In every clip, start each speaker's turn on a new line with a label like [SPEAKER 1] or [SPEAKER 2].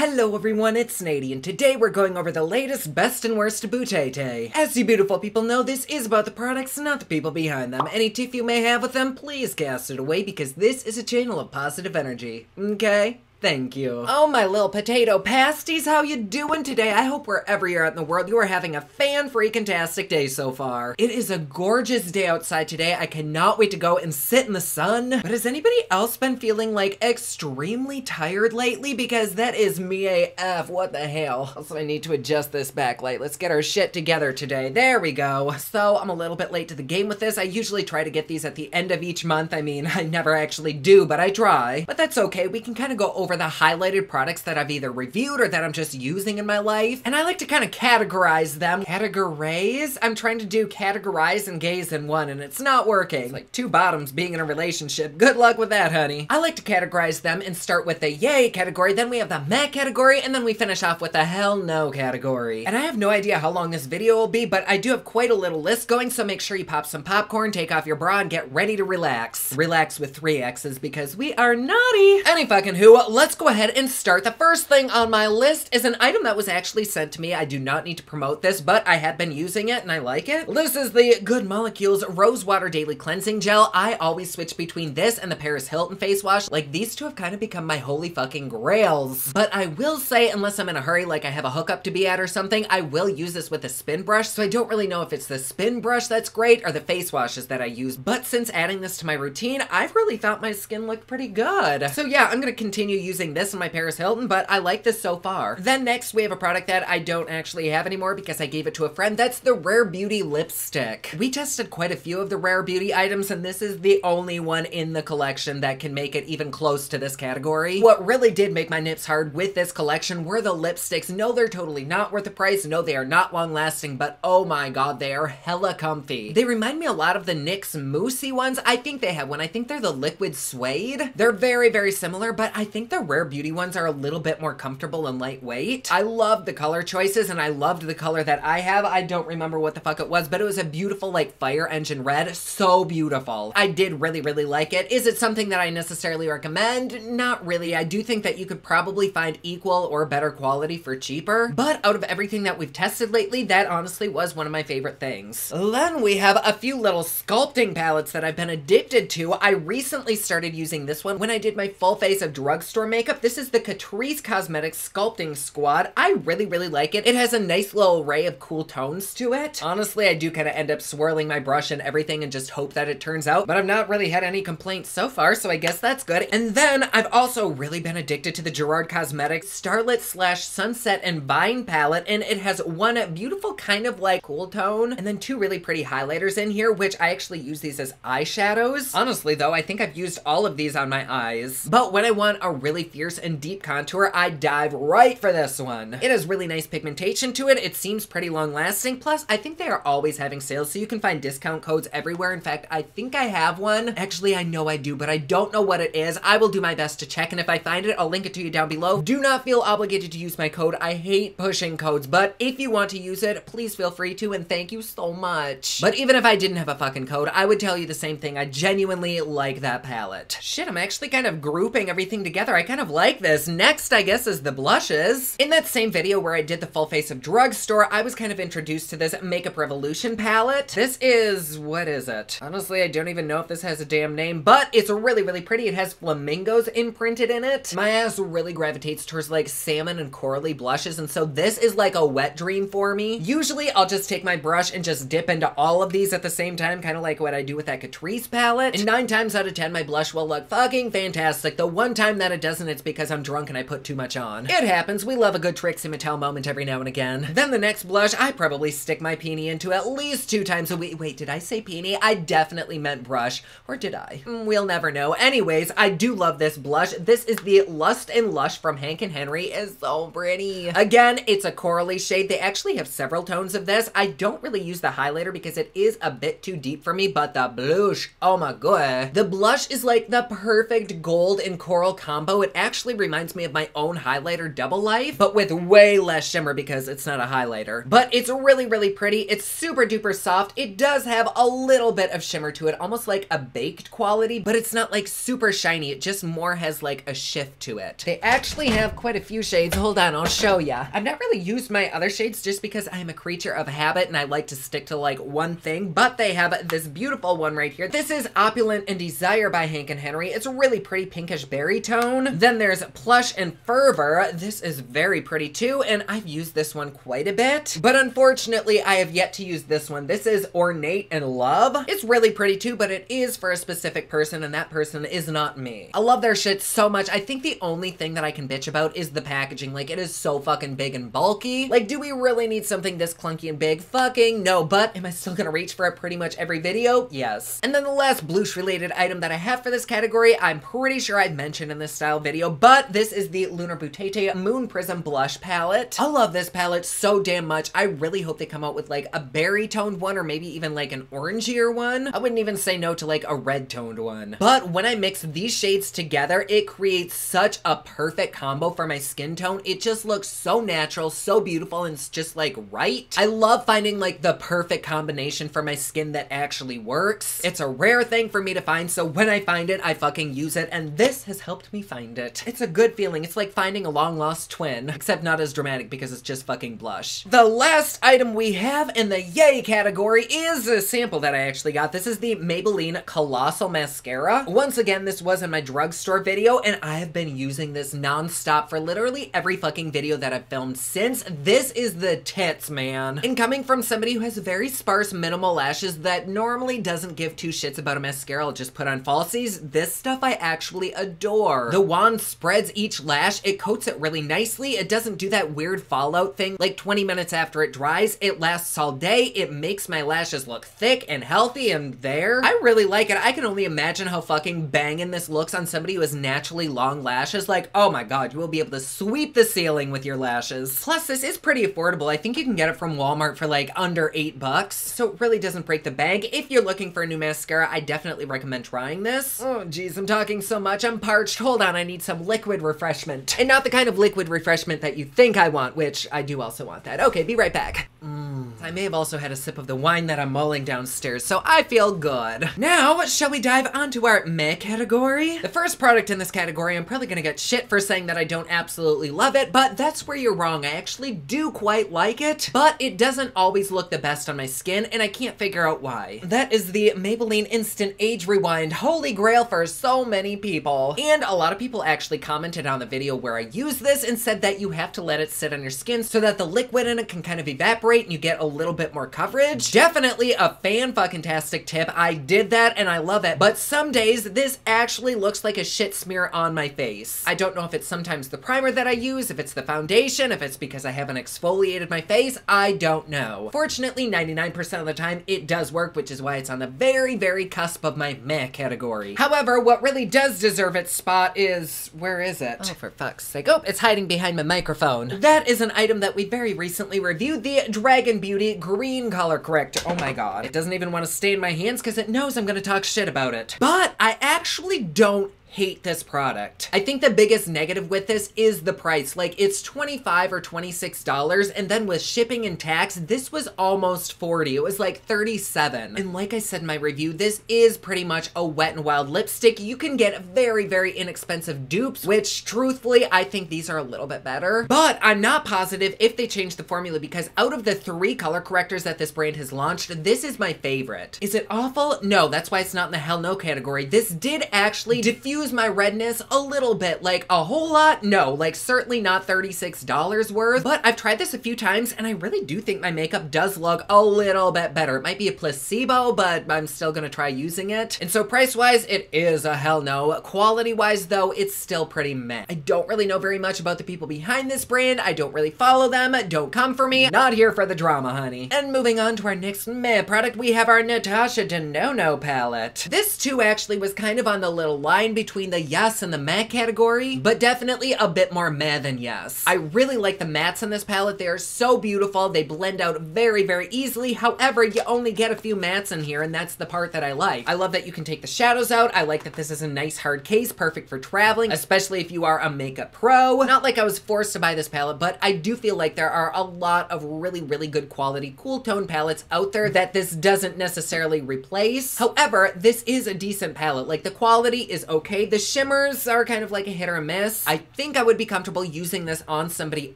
[SPEAKER 1] Hello everyone, it's Nadi, and today we're going over the latest best and worst Beauty. As you beautiful people know, this is about the products, not the people behind them. Any tiff you may have with them, please cast it away because this is a channel of positive energy, okay? Thank you. Oh, my little potato pasties, how you doing today? I hope wherever you're at in the world, you are having a fan-freaking-tastic day so far. It is a gorgeous day outside today. I cannot wait to go and sit in the sun. But has anybody else been feeling, like, extremely tired lately? Because that is me AF. What the hell? Also, I need to adjust this backlight. Let's get our shit together today. There we go. So, I'm a little bit late to the game with this. I usually try to get these at the end of each month. I mean, I never actually do, but I try. But that's okay. We can kind of go over over the highlighted products that I've either reviewed or that I'm just using in my life. And I like to kind of categorize them. Categorize? I'm trying to do categorize and gaze in one and it's not working. It's like two bottoms being in a relationship. Good luck with that, honey. I like to categorize them and start with the yay category, then we have the meh category, and then we finish off with the hell no category. And I have no idea how long this video will be, but I do have quite a little list going, so make sure you pop some popcorn, take off your bra, and get ready to relax. Relax with three X's because we are naughty. Any fucking who, let's go ahead and start. The first thing on my list is an item that was actually sent to me. I do not need to promote this, but I have been using it and I like it. This is the Good Molecules Rose Water Daily Cleansing Gel. I always switch between this and the Paris Hilton face wash. Like, these two have kind of become my holy fucking grails. But I will say, unless I'm in a hurry, like I have a hookup to be at or something, I will use this with a spin brush, so I don't really know if it's the spin brush that's great or the face washes that I use. But since adding this to my routine, I've really thought my skin looked pretty good. So yeah, I'm gonna continue using this in my Paris Hilton, but I like this so far. Then next, we have a product that I don't actually have anymore because I gave it to a friend. That's the Rare Beauty lipstick. We tested quite a few of the Rare Beauty items, and this is the only one in the collection that can make it even close to this category. What really did make my nips hard with this collection were the lipsticks. No, they're totally not worth the price. No, they are not long lasting, but oh my god, they are hella comfy. They remind me a lot of the NYX Moussey ones. I think they have one. I think they're the liquid suede. They're very, very similar, but I think the Rare Beauty ones are a little bit more comfortable and lightweight. I love the color choices and I loved the color that I have. I don't remember what the fuck it was, but it was a beautiful like fire engine red. So beautiful. I did really, really like it. Is it something that I necessarily recommend? Not really. I do think that you could probably find equal or better quality for cheaper, but out of everything that we've tested lately, that honestly was one of my favorite things. Then we have a few little sculpting palettes that I've been addicted to. I recently started using this one when I did my full face of drugstore makeup. This is the Catrice Cosmetics Sculpting Squad. I really, really like it. It has a nice little array of cool tones to it. Honestly, I do kind of end up swirling my brush and everything and just hope that it turns out, but I've not really had any complaints so far, so I guess that's good. And then I've also really been addicted to the Gerard Cosmetics Starlit slash Sunset and Vine palette, and it has one beautiful kind of like cool tone, and then two really pretty highlighters in here, which I actually use these as eyeshadows. Honestly though, I think I've used all of these on my eyes. But when I want a really fierce and deep contour, I dive right for this one. It has really nice pigmentation to it. It seems pretty long lasting. Plus, I think they are always having sales, so you can find discount codes everywhere. In fact, I think I have one. Actually, I know I do, but I don't know what it is. I will do my best to check, and if I find it, I'll link it to you down below. Do not feel obligated to use my code. I hate pushing codes, but if you want to use it, please feel free to, and thank you so much. But even if I didn't have a fucking code, I would tell you the same thing. I genuinely like that palette. Shit, I'm actually kind of grouping everything together. Kind of like this. Next, I guess, is the blushes. In that same video where I did the full face of drugstore, I was kind of introduced to this Makeup Revolution palette. This is, what is it? Honestly, I don't even know if this has a damn name, but it's really, really pretty. It has flamingos imprinted in it. My ass really gravitates towards like salmon and corally blushes, and so this is like a wet dream for me. Usually, I'll just take my brush and just dip into all of these at the same time, kind of like what I do with that Catrice palette. And nine times out of 10, my blush will look fucking fantastic. The one time that it doesn't, it's because I'm drunk and I put too much on. It happens, we love a good Trixie Mattel moment every now and again. Then the next blush, I probably stick my peony into at least two times a week. Wait, did I say peony? I definitely meant brush. Or did I? Mm, we'll never know. Anyways, I do love this blush. This is the Lust and Lush from Hank and Henry. Is so pretty. Again, it's a corally shade. They actually have several tones of this. I don't really use the highlighter because it is a bit too deep for me, but the blush, oh my god. The blush is like the perfect gold and coral combo it actually reminds me of my own highlighter Double Life, but with way less shimmer because it's not a highlighter. But it's really, really pretty. It's super duper soft. It does have a little bit of shimmer to it, almost like a baked quality, but it's not like super shiny. It just more has like a shift to it. They actually have quite a few shades. Hold on, I'll show ya. I've not really used my other shades just because I'm a creature of habit and I like to stick to like one thing, but they have this beautiful one right here. This is Opulent and Desire by Hank and Henry. It's a really pretty pinkish berry tone. Then there's Plush and Fervor. This is very pretty too, and I've used this one quite a bit, but unfortunately I have yet to use this one. This is Ornate and Love. It's really pretty too, but it is for a specific person, and that person is not me. I love their shit so much. I think the only thing that I can bitch about is the packaging. Like, it is so fucking big and bulky. Like, do we really need something this clunky and big? Fucking no, but am I still gonna reach for it pretty much every video? Yes. And then the last Blush related item that I have for this category, I'm pretty sure I've mentioned in this style video, but this is the Lunar Beauty Moon Prism Blush Palette. I love this palette so damn much. I really hope they come out with like a berry toned one or maybe even like an orangier one. I wouldn't even say no to like a red toned one. But when I mix these shades together, it creates such a perfect combo for my skin tone. It just looks so natural, so beautiful, and it's just like right. I love finding like the perfect combination for my skin that actually works. It's a rare thing for me to find, so when I find it, I fucking use it, and this has helped me find it. It's a good feeling. It's like finding a long lost twin, except not as dramatic because it's just fucking blush. The last item we have in the yay category is a sample that I actually got. This is the Maybelline Colossal Mascara. Once again, this was in my drugstore video, and I have been using this nonstop for literally every fucking video that I've filmed since. This is the tits, man. And coming from somebody who has very sparse, minimal lashes that normally doesn't give two shits about a mascara, I'll just put on falsies, this stuff I actually adore. The wand spreads each lash, it coats it really nicely, it doesn't do that weird fallout thing like 20 minutes after it dries, it lasts all day, it makes my lashes look thick and healthy and there. I really like it. I can only imagine how fucking banging this looks on somebody who has naturally long lashes. Like, oh my god, you will be able to sweep the ceiling with your lashes. Plus, this is pretty affordable. I think you can get it from Walmart for like under eight bucks, so it really doesn't break the bank. If you're looking for a new mascara, I definitely recommend trying this. Oh, geez, I'm talking so much. I'm parched. Hold on, I need some liquid refreshment. And not the kind of liquid refreshment that you think I want, which I do also want that. Okay, be right back. Mm. I may have also had a sip of the wine that I'm mulling downstairs, so I feel good. Now, shall we dive onto our meh category? The first product in this category, I'm probably gonna get shit for saying that I don't absolutely love it, but that's where you're wrong. I actually do quite like it, but it doesn't always look the best on my skin, and I can't figure out why. That is the Maybelline Instant Age Rewind, holy grail for so many people. And a lot of people actually commented on the video where I used this and said that you have to let it sit on your skin so that the liquid in it can kind of evaporate and you get a little bit more coverage. Definitely a fan fucking tastic tip. I did that and I love it, but some days this actually looks like a shit smear on my face. I don't know if it's sometimes the primer that I use, if it's the foundation, if it's because I haven't exfoliated my face, I don't know. Fortunately, 99% of the time it does work, which is why it's on the very, very cusp of my meh category. However, what really does deserve its spot is, where is it? Oh, for fuck's sake. Oh, it's hiding behind my microphone. That is an item that we very recently reviewed, the Dragun Beauty Green Color Corrector. Oh my god. It doesn't even want to stay in my hands because it knows I'm gonna talk shit about it. But I actually don't hate this product. I think the biggest negative with this is the price. Like it's 25 or $26 and then with shipping and tax, this was almost 40. It was like 37. And like I said in my review, this is pretty much a wet and wild lipstick. You can get very, very inexpensive dupes, which truthfully, I think these are a little bit better. But I'm not positive if they change the formula because out of the three color correctors that this brand has launched, this is my favorite. Is it awful? No, that's why it's not in the hell no category. This did actually diffuse my redness a little bit, like a whole lot. No, like certainly not $36 worth, but I've tried this a few times and I really do think my makeup does look a little bit better. It might be a placebo, but I'm still gonna try using it. And so price-wise, it is a hell no. Quality-wise though, it's still pretty meh. I don't really know very much about the people behind this brand. I don't really follow them. Don't come for me. Not here for the drama, honey. And moving on to our next meh product, we have our Natasha Denona palette. This too actually was kind of on the little line between between the yes and the matte category, but definitely a bit more meh than yes. I really like the mattes in this palette. They are so beautiful. They blend out very, very easily. However, you only get a few mattes in here, and that's the part that I like. I love that you can take the shadows out. I like that this is a nice hard case, perfect for traveling, especially if you are a makeup pro. Not like I was forced to buy this palette, but I do feel like there are a lot of really, really good quality cool tone palettes out there that this doesn't necessarily replace. However, this is a decent palette. Like the quality is okay. The shimmers are kind of like a hit or a miss. I think I would be comfortable using this on somebody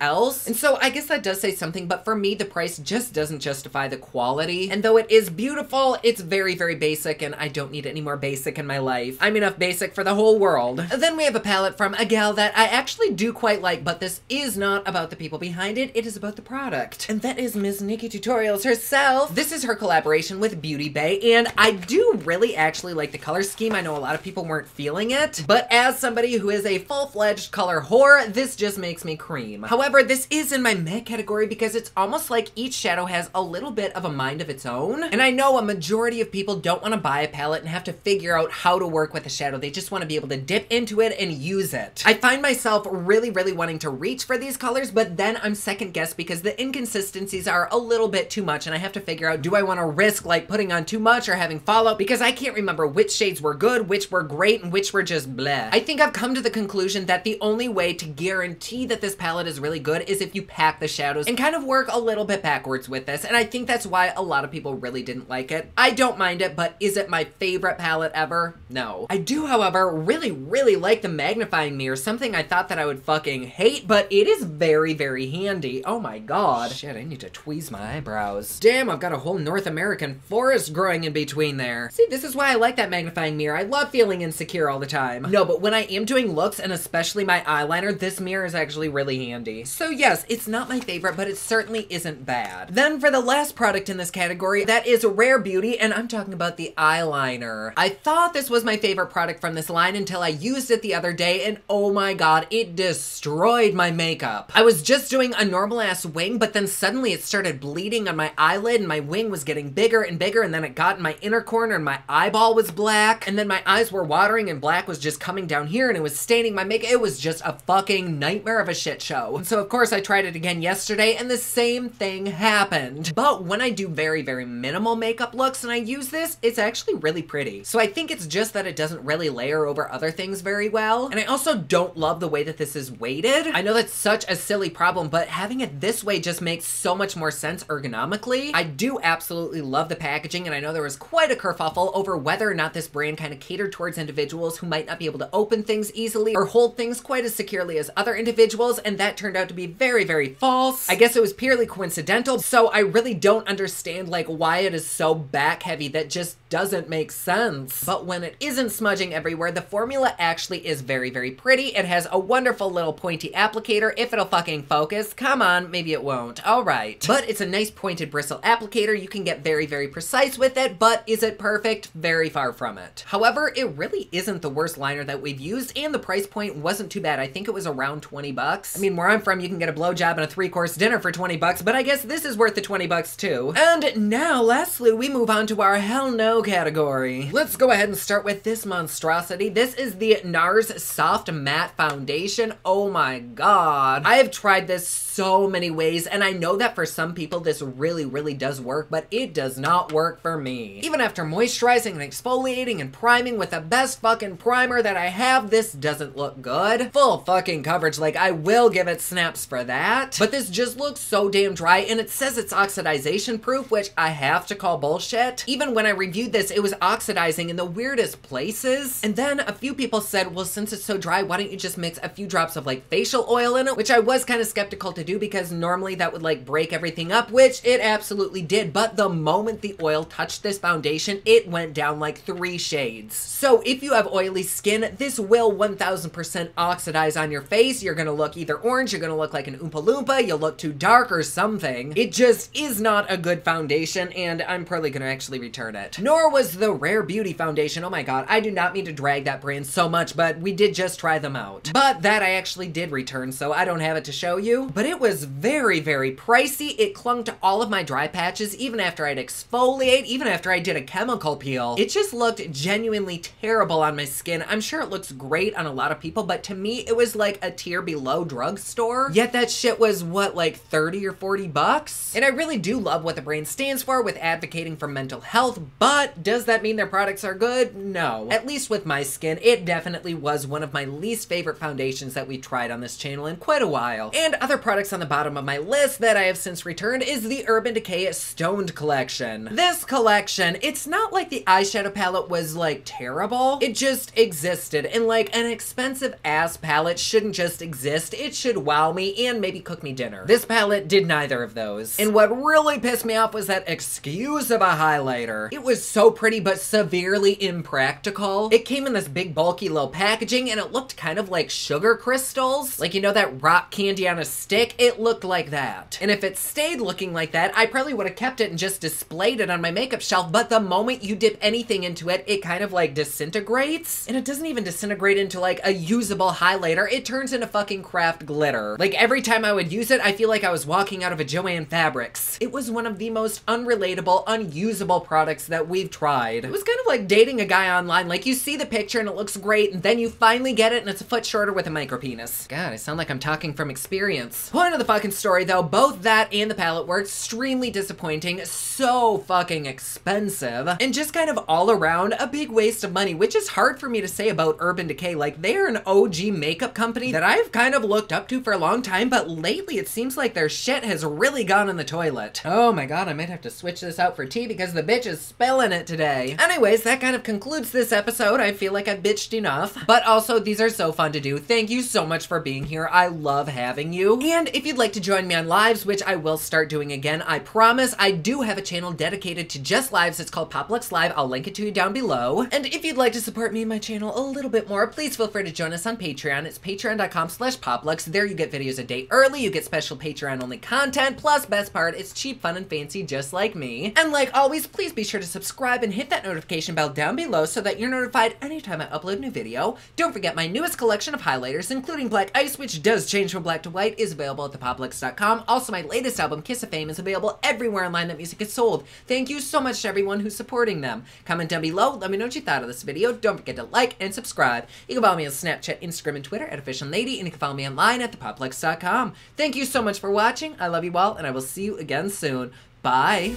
[SPEAKER 1] else. And so I guess that does say something, but for me, the price just doesn't justify the quality. And though it is beautiful, it's very, very basic and I don't need any more basic in my life. I'm enough basic for the whole world. Then we have a palette from a gal that I actually do quite like, but this is not about the people behind it. It is about the product. And that is Miss Nikkie Tutorials herself. This is her collaboration with Beauty Bay, and I do really actually like the color scheme. I know a lot of people weren't feeling it, but as somebody who is a full-fledged color whore, this just makes me cream. However, this is in my meh category because it's almost like each shadow has a little bit of a mind of its own. And I know a majority of people don't want to buy a palette and have to figure out how to work with a shadow. They just want to be able to dip into it and use it. I find myself really, really wanting to reach for these colors, but then I'm second guessed because the inconsistencies are a little bit too much and I have to figure out, do I want to risk like putting on too much or having fallout? Because I can't remember which shades were good, which were great, and which were just bleh. I think I've come to the conclusion that the only way to guarantee that this palette is really good is if you pack the shadows and kind of work a little bit backwards with this. And I think that's why a lot of people really didn't like it. I don't mind it, but is it my favorite palette ever? No. I do, however, really, really like the magnifying mirror, something I thought that I would fucking hate, but it is very, very handy. Oh my god. Shit, I need to tweeze my eyebrows. Damn, I've got a whole North American forest growing in between there. See, this is why I like that magnifying mirror. I love feeling insecure all the time. No, but when I am doing looks, and especially my eyeliner, this mirror is actually really handy. So yes, it's not my favorite, but it certainly isn't bad. Then for the last product in this category, that is Rare Beauty, and I'm talking about the eyeliner. I thought this was my favorite product from this line until I used it the other day, and oh my god, it destroyed my makeup. I was just doing a normal ass wing, but then suddenly it started bleeding on my eyelid, and my wing was getting bigger and bigger, and then it got in my inner corner, and my eyeball was black, and then my eyes were watering, and black was just coming down here, and it was staining my makeup. It was just a fucking nightmare of a shit show. And so, of course, I tried it again yesterday, and the same thing happened. But when I do very, very minimal makeup looks and I use this, it's actually really pretty. So I think it's just that it doesn't really layer over other things very well. And I also don't love the way that this is weighted. I know that's such a silly problem, but having it this way just makes so much more sense ergonomically. I do absolutely love the packaging, and I know there was quite a kerfuffle over whether or not this brand kind of catered towards individuals who might not be able to open things easily or hold things quite as securely as other individuals, and that turned out to be very, very false. I guess it was purely coincidental, so I really don't understand like why it is so back heavy that just doesn't make sense. But when it isn't smudging everywhere, the formula actually is very, very pretty. It has a wonderful little pointy applicator, if it'll fucking focus. Come on, maybe it won't. All right. But it's a nice pointed bristle applicator. You can get very, very precise with it, but is it perfect? Very far from it. However, it really isn't the worst liner that we've used, and the price point wasn't too bad. I think it was around 20 bucks. I mean, where I'm from, you can get a blowjob and a three-course dinner for 20 bucks, but I guess this is worth the 20 bucks too. And now, lastly, we move on to our hell no category. Let's go ahead and start with this monstrosity. This is the NARS Soft Matte Foundation. Oh my god. I have tried this so many ways, and I know that for some people this really, really does work, but it does not work for me. Even after moisturizing and exfoliating and priming with the best fucking primer that I have, this doesn't look good. Full fucking coverage, like I will give it snaps for that, but this just looks so damn dry, and it says it's oxidization proof, which I have to call bullshit. Even when I reviewed this, it was oxidizing in the weirdest places. And then a few people said, well, since it's so dry, why don't you just mix a few drops of like facial oil in it? Which I was kind of skeptical to do because normally that would like break everything up, which it absolutely did. But the moment the oil touched this foundation, it went down like three shades. So if you have oily skin, this will 1000% oxidize on your face. You're gonna look either orange, you're gonna look like an Oompa Loompa, you'll look too dark or something. It just is not a good foundation and I'm probably gonna actually return it. Nor nor was the Rare Beauty Foundation. Oh my god, I do not mean to drag that brand so much, but we did just try them out. But that I actually did return, so I don't have it to show you. But it was very, very pricey. It clung to all of my dry patches, even after I'd exfoliate, even after I did a chemical peel. It just looked genuinely terrible on my skin. I'm sure it looks great on a lot of people, but to me, it was like a tier below drugstore. Yet that shit was, what, like 30 or 40 bucks? And I really do love what the brand stands for with advocating for mental health, but does that mean their products are good? No. At least with my skin, it definitely was one of my least favorite foundations that we tried on this channel in quite a while. And other products on the bottom of my list that I have since returned is the Urban Decay Stoned Collection. This collection, it's not like the eyeshadow palette was like terrible, it just existed. And like an expensive ass palette shouldn't just exist, it should wow me and maybe cook me dinner. This palette did neither of those. And what really pissed me off was that excuse of a highlighter. It was so pretty but severely impractical. It came in this big bulky little packaging and it looked kind of like sugar crystals. Like you know that rock candy on a stick? It looked like that. And if it stayed looking like that, I probably would have kept it and just displayed it on my makeup shelf, but the moment you dip anything into it, it kind of like disintegrates. And it doesn't even disintegrate into like a usable highlighter, it turns into fucking craft glitter. Like every time I would use it, I feel like I was walking out of a Joann Fabrics. It was one of the most unrelatable, unusable products that we've tried. It was kind of like dating a guy online. Like you see the picture and it looks great, and then you finally get it and it's a foot shorter with a micro penis. God, I sound like I'm talking from experience. Point of the fucking story though, both that and the palette were extremely disappointing, so fucking expensive, and just kind of all around a big waste of money, which is hard for me to say about Urban Decay. Like they're an OG makeup company that I've kind of looked up to for a long time, but lately it seems like their shit has really gone in the toilet. Oh my god, I might have to switch this out for tea because the bitch is spilling it today. Anyways, that kind of concludes this episode. I feel like I've bitched enough, but also these are so fun to do. Thank you so much for being here. I love having you. And if you'd like to join me on lives, which I will start doing again, I promise, I do have a channel dedicated to just lives. It's called PopLuxe Live. I'll link it to you down below. And if you'd like to support me and my channel a little bit more, please feel free to join us on Patreon. It's patreon.com slash popluxe. There you get videos a day early. You get special Patreon only content. Plus, best part, it's cheap, fun, and fancy just like me. And like always, please be sure to subscribe and hit that notification bell down below so that you're notified anytime I upload a new video. Don't forget my newest collection of highlighters, including Black Ice, which does change from black to white, is available at thepopluxe.com. Also, my latest album, Kiss of Fame, is available everywhere online that music is sold. Thank you so much to everyone who's supporting them. Comment down below, let me know what you thought of this video. Don't forget to like and subscribe. You can follow me on Snapchat, Instagram, and Twitter at OfficialNadi, and you can follow me online at thepopluxe.com. Thank you so much for watching. I love you all, and I will see you again soon. Bye.